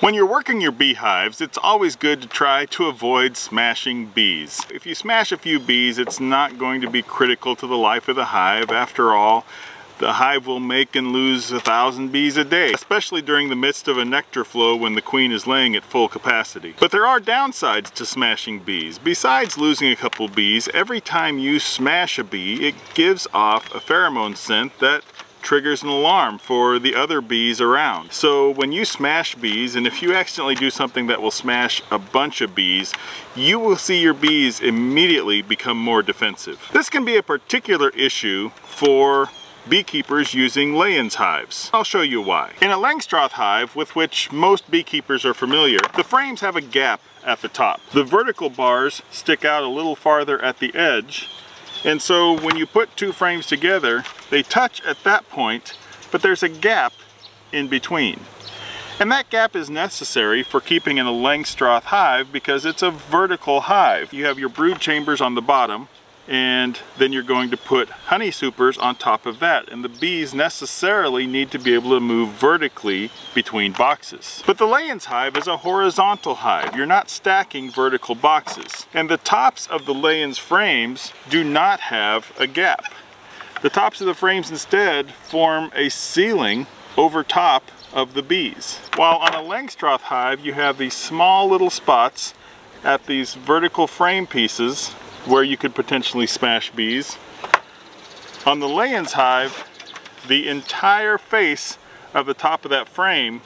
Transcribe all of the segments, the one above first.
When you're working your beehives, it's always good to try to avoid smashing bees. If you smash a few bees, it's not going to be critical to the life of the hive. After all, the hive will make and lose a thousand bees a day, especially during the midst of a nectar flow when the queen is laying at full capacity. But there are downsides to smashing bees. Besides losing a couple bees, every time you smash a bee, it gives off a pheromone scent that triggers an alarm for the other bees around. So when you smash bees, and if you accidentally do something that will smash a bunch of bees, you will see your bees immediately become more defensive. This can be a particular issue for beekeepers using Layens hives. I'll show you why. In a Langstroth hive, with which most beekeepers are familiar, the frames have a gap at the top. The vertical bars stick out a little farther at the edge and so when you put two frames together, they touch at that point, but there's a gap in between. And that gap is necessary for keeping in a Langstroth hive because it's a vertical hive. You have your brood chambers on the bottom, and then you're going to put honey supers on top of that and the bees necessarily need to be able to move vertically between boxes. But the Layens hive is a horizontal hive. You're not stacking vertical boxes and the tops of the Layens frames do not have a gap. The tops of the frames instead form a ceiling over top of the bees. While on a Langstroth hive you have these small little spots at these vertical frame pieces where you could potentially smash bees. On the Layens hive, the entire face of the top of that frame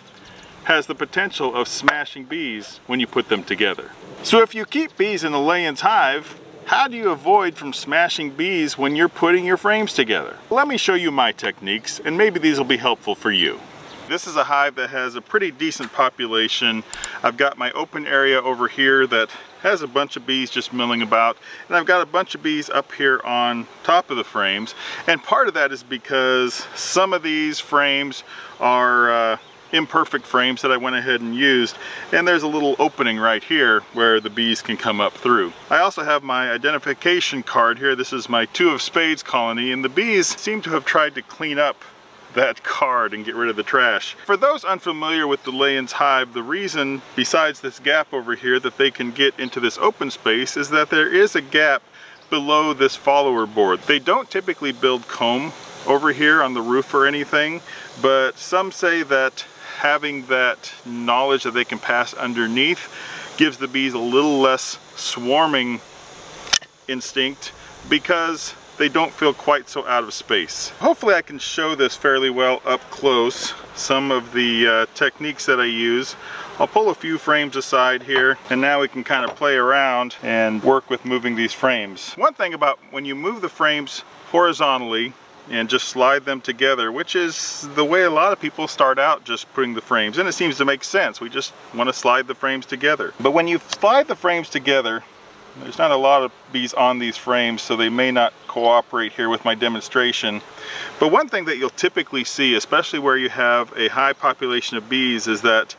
has the potential of smashing bees when you put them together. So if you keep bees in the Layens hive, how do you avoid from smashing bees when you're putting your frames together? Let me show you my techniques and maybe these will be helpful for you. This is a hive that has a pretty decent population. I've got my open area over here that has a bunch of bees just milling about and I've got a bunch of bees up here on top of the frames and part of that is because some of these frames are uh, imperfect frames that I went ahead and used and there's a little opening right here where the bees can come up through. I also have my identification card here. This is my two of spades colony and the bees seem to have tried to clean up that card and get rid of the trash. For those unfamiliar with the Layens hive, the reason, besides this gap over here, that they can get into this open space is that there is a gap below this follower board. They don't typically build comb over here on the roof or anything, but some say that having that knowledge that they can pass underneath gives the bees a little less swarming instinct because they don't feel quite so out of space. Hopefully I can show this fairly well up close, some of the uh, techniques that I use. I'll pull a few frames aside here and now we can kind of play around and work with moving these frames. One thing about when you move the frames horizontally and just slide them together, which is the way a lot of people start out just putting the frames, and it seems to make sense. We just want to slide the frames together. But when you slide the frames together, there's not a lot of bees on these frames, so they may not cooperate here with my demonstration. But one thing that you'll typically see, especially where you have a high population of bees, is that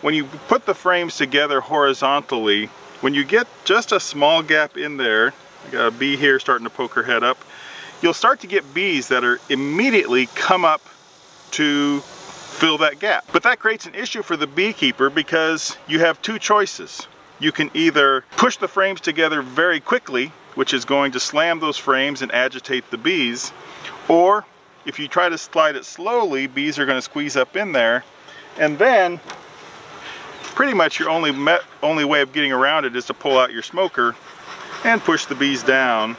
when you put the frames together horizontally, when you get just a small gap in there, I got a bee here starting to poke her head up, you'll start to get bees that are immediately come up to fill that gap. But that creates an issue for the beekeeper because you have two choices you can either push the frames together very quickly, which is going to slam those frames and agitate the bees, or if you try to slide it slowly, bees are going to squeeze up in there, and then pretty much your only, only way of getting around it is to pull out your smoker and push the bees down.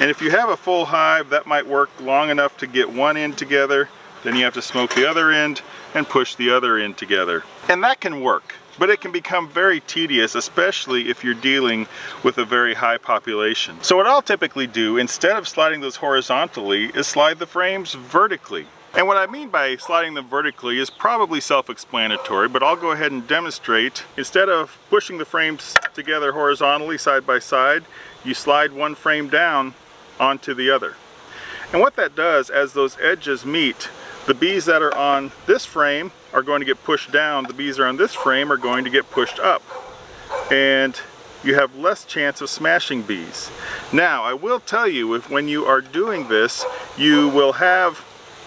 And if you have a full hive, that might work long enough to get one end together, then you have to smoke the other end and push the other end together. And that can work but it can become very tedious, especially if you're dealing with a very high population. So what I'll typically do, instead of sliding those horizontally, is slide the frames vertically. And what I mean by sliding them vertically is probably self-explanatory, but I'll go ahead and demonstrate. Instead of pushing the frames together horizontally side by side, you slide one frame down onto the other. And what that does, as those edges meet, the bees that are on this frame are going to get pushed down. The bees are on this frame are going to get pushed up. And you have less chance of smashing bees. Now, I will tell you, if when you are doing this, you will have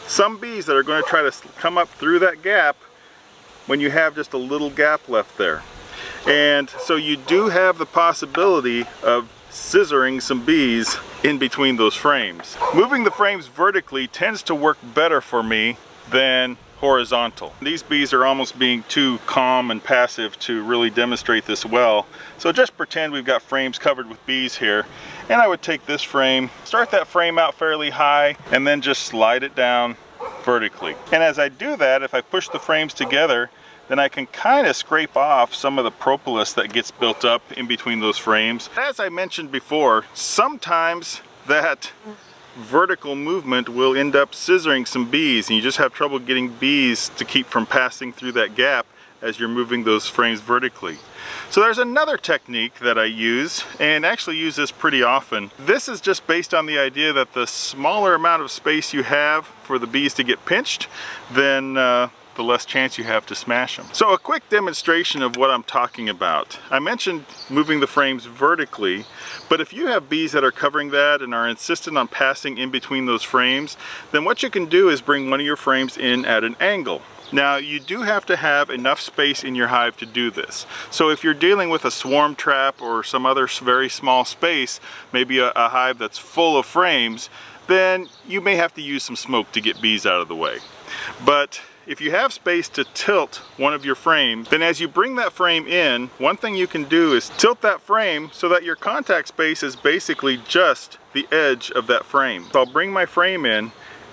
some bees that are going to try to come up through that gap when you have just a little gap left there. And so you do have the possibility of scissoring some bees in between those frames. Moving the frames vertically tends to work better for me than horizontal. These bees are almost being too calm and passive to really demonstrate this well. So just pretend we've got frames covered with bees here. And I would take this frame, start that frame out fairly high, and then just slide it down vertically. And as I do that, if I push the frames together, then I can kind of scrape off some of the propolis that gets built up in between those frames. As I mentioned before, sometimes that vertical movement will end up scissoring some bees and you just have trouble getting bees to keep from passing through that gap as you're moving those frames vertically. So there's another technique that I use and actually use this pretty often. This is just based on the idea that the smaller amount of space you have for the bees to get pinched, then uh, the less chance you have to smash them. So a quick demonstration of what I'm talking about. I mentioned moving the frames vertically, but if you have bees that are covering that and are insistent on passing in between those frames, then what you can do is bring one of your frames in at an angle. Now you do have to have enough space in your hive to do this. So if you're dealing with a swarm trap or some other very small space, maybe a, a hive that's full of frames, then you may have to use some smoke to get bees out of the way. But if you have space to tilt one of your frames, then as you bring that frame in, one thing you can do is tilt that frame so that your contact space is basically just the edge of that frame. So I'll bring my frame in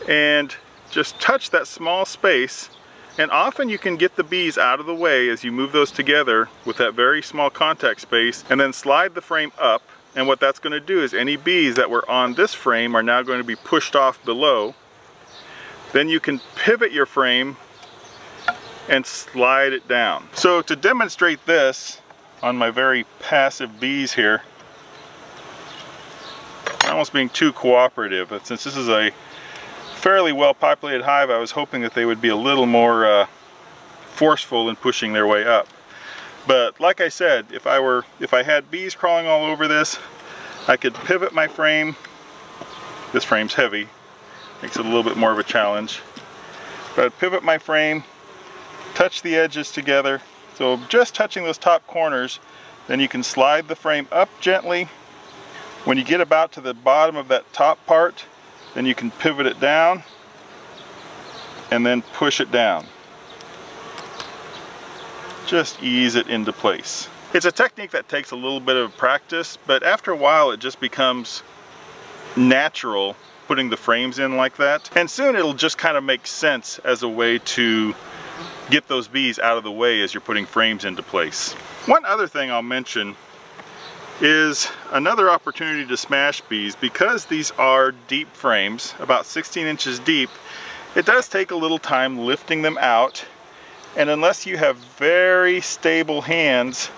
and just touch that small space and often you can get the bees out of the way as you move those together with that very small contact space and then slide the frame up and what that's going to do is any bees that were on this frame are now going to be pushed off below then you can pivot your frame and slide it down. So to demonstrate this on my very passive bees here, I'm almost being too cooperative, but since this is a fairly well populated hive, I was hoping that they would be a little more uh, forceful in pushing their way up. But like I said, if I were, if I had bees crawling all over this, I could pivot my frame. This frame's heavy, Makes it a little bit more of a challenge. But I'd pivot my frame, touch the edges together. So just touching those top corners, then you can slide the frame up gently. When you get about to the bottom of that top part, then you can pivot it down and then push it down. Just ease it into place. It's a technique that takes a little bit of practice, but after a while it just becomes natural putting the frames in like that. And soon it'll just kind of make sense as a way to get those bees out of the way as you're putting frames into place. One other thing I'll mention is another opportunity to smash bees because these are deep frames, about 16 inches deep, it does take a little time lifting them out and unless you have very stable hands,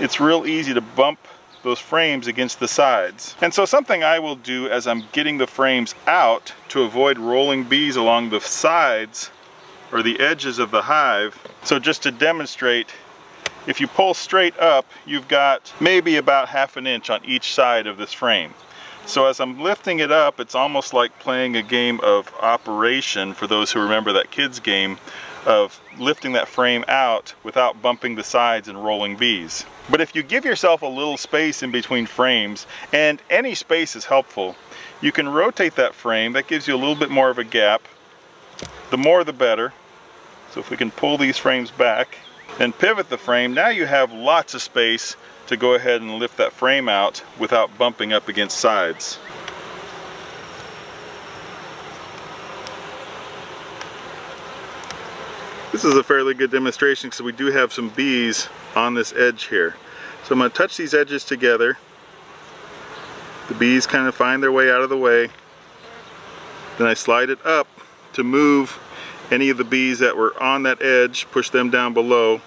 it's real easy to bump those frames against the sides. And so something I will do as I'm getting the frames out to avoid rolling bees along the sides or the edges of the hive. So just to demonstrate, if you pull straight up, you've got maybe about half an inch on each side of this frame. So as I'm lifting it up, it's almost like playing a game of operation for those who remember that kids game of lifting that frame out without bumping the sides and rolling bees. But if you give yourself a little space in between frames, and any space is helpful, you can rotate that frame. That gives you a little bit more of a gap. The more the better. So if we can pull these frames back and pivot the frame, now you have lots of space to go ahead and lift that frame out without bumping up against sides. This is a fairly good demonstration because we do have some bees on this edge here. So I'm going to touch these edges together. The bees kind of find their way out of the way. Then I slide it up to move any of the bees that were on that edge, push them down below.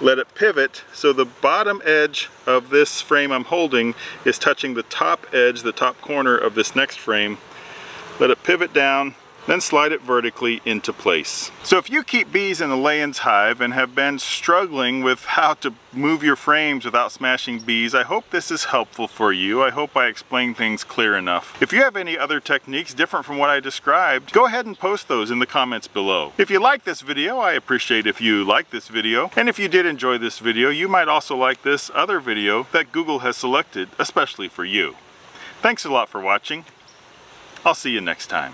Let it pivot so the bottom edge of this frame I'm holding is touching the top edge, the top corner of this next frame. Let it pivot down then slide it vertically into place. So if you keep bees in a Layens hive and have been struggling with how to move your frames without smashing bees, I hope this is helpful for you. I hope I explained things clear enough. If you have any other techniques different from what I described, go ahead and post those in the comments below. If you like this video, I appreciate if you like this video. And if you did enjoy this video, you might also like this other video that Google has selected especially for you. Thanks a lot for watching. I'll see you next time.